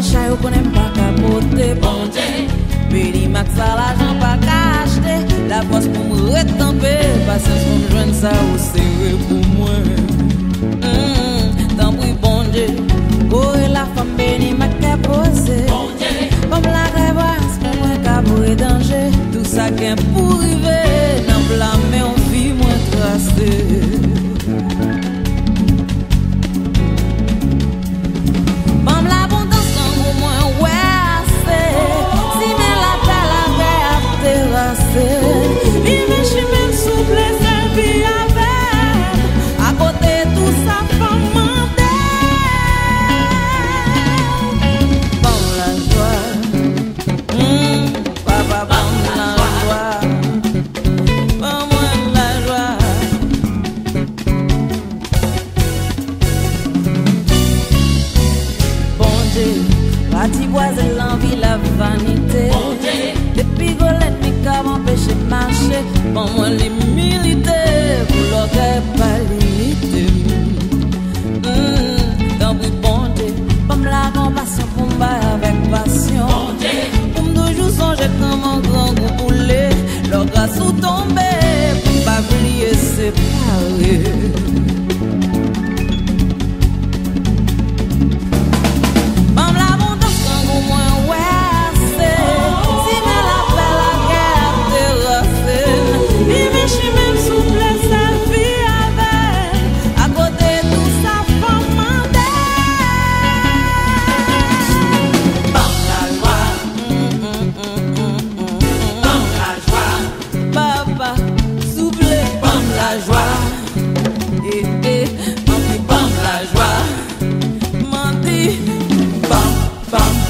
Mwen chay yo konen pa kapote Ponte Beli mak sa la jan pa ka achete. La fos pou mwen retampe Pasens pou mwen jwen sa ou sewe pou mwen l'envie, la vanité. Dieu, depuis golette, mi ka m'empêcher de marcher. Bon, moi, les militaires, pour l'orgueil, pas limité. Hum, Tant pis, bon Dieu, comme la compassion pour avec passion. Pour me toujours songer comme un grand goût poulet. Leur grâce ou tomber, pour me pas oublier séparer. Bam, bam,